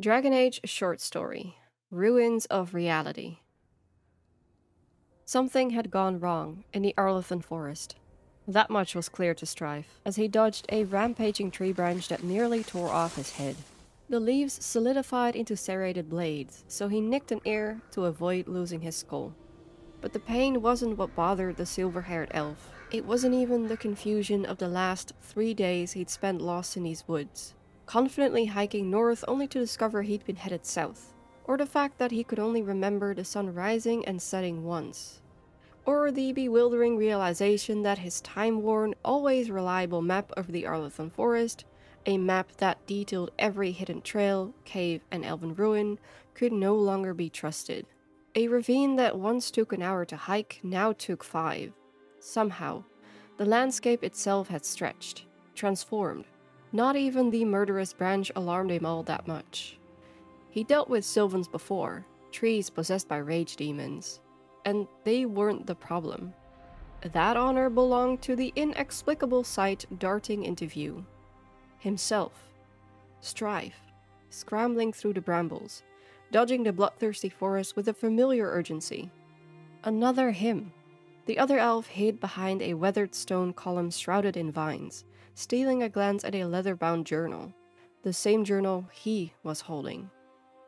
Dragon Age short story Ruins of Reality. Something had gone wrong in the Arlathan forest. That much was clear to Strife as he dodged a rampaging tree branch that nearly tore off his head. The leaves solidified into serrated blades, so he nicked an ear to avoid losing his skull. But the pain wasn't what bothered the silver haired elf. It wasn't even the confusion of the last three days he'd spent lost in these woods, confidently hiking north only to discover he'd been headed south, or the fact that he could only remember the sun rising and setting once, or the bewildering realization that his time worn, always reliable map of the Arlathan Forest, a map that detailed every hidden trail, cave, and elven ruin, could no longer be trusted. A ravine that once took an hour to hike now took five. Somehow, the landscape itself had stretched, transformed. Not even the murderous branch alarmed him all that much. He dealt with Sylvans before, trees possessed by rage demons, and they weren't the problem. That honor belonged to the inexplicable sight darting into view. Himself. Strife, scrambling through the brambles, dodging the bloodthirsty forest with a familiar urgency. Another him. The other elf hid behind a weathered stone column shrouded in vines, stealing a glance at a leather bound journal, the same journal he was holding.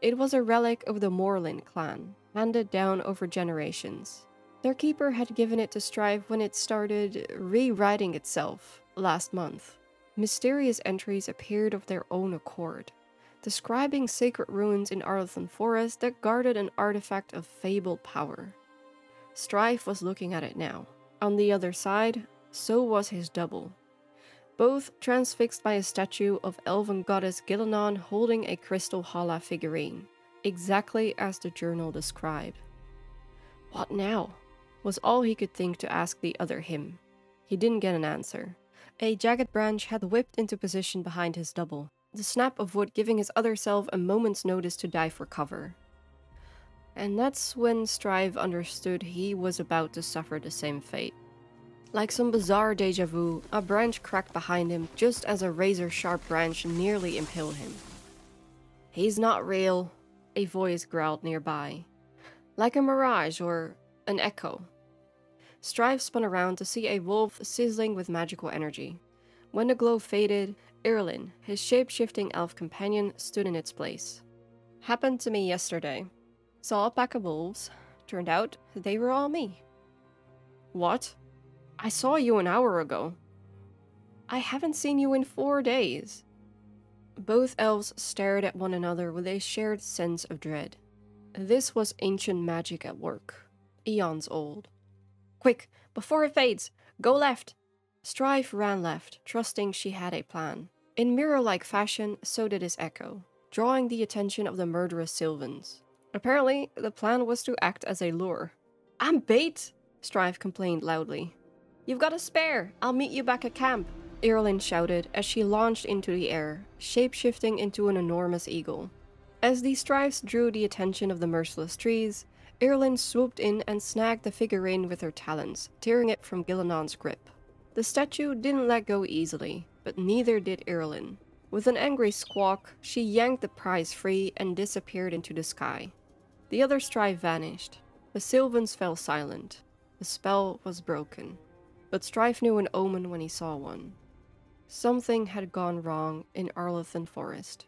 It was a relic of the Morlin clan, handed down over generations. Their keeper had given it to Strife when it started rewriting itself last month. Mysterious entries appeared of their own accord, describing sacred ruins in Arlathan Forest that guarded an artifact of fabled power. Strife was looking at it now. On the other side, so was his double. Both transfixed by a statue of elven goddess Ghilan'nain holding a crystal halla figurine, exactly as the journal described. What now? was all he could think to ask the other him. He didn't get an answer. A jagged branch had whipped into position behind his double, the snap of wood giving his other self a moment's notice to dive for cover. And that's when Strife understood he was about to suffer the same fate. Like some bizarre deja vu, a branch cracked behind him just as a razor sharp branch nearly impaled him. He's not real, a voice growled nearby. Like a mirage or an echo. Strife spun around to see a wolf sizzling with magical energy. When the glow faded, Irelin, his shape-shifting elf companion, stood in its place. Happened to me yesterday. Saw a pack of wolves. Turned out they were all me. What? I saw you an hour ago. I haven't seen you in four days. Both elves stared at one another with a shared sense of dread. This was ancient magic at work, eons old. Quick, before it fades, go left! Strife ran left, trusting she had a plan. In mirror like fashion, so did his echo, drawing the attention of the murderous Sylvans. Apparently, the plan was to act as a lure. I'm bait! Strife complained loudly. You've got a spare! I'll meet you back at camp! Irelin shouted as she launched into the air, shape-shifting into an enormous eagle. As the strifes drew the attention of the merciless trees, Irelin swooped in and snagged the figurine with her talons, tearing it from Ghilan'nain's grip. The statue didn't let go easily, but neither did Irelin. With an angry squawk, she yanked the prize free and disappeared into the sky. The other Strife vanished. The Sylvans fell silent. The spell was broken. But Strife knew an omen when he saw one. Something had gone wrong in Arlathan Forest.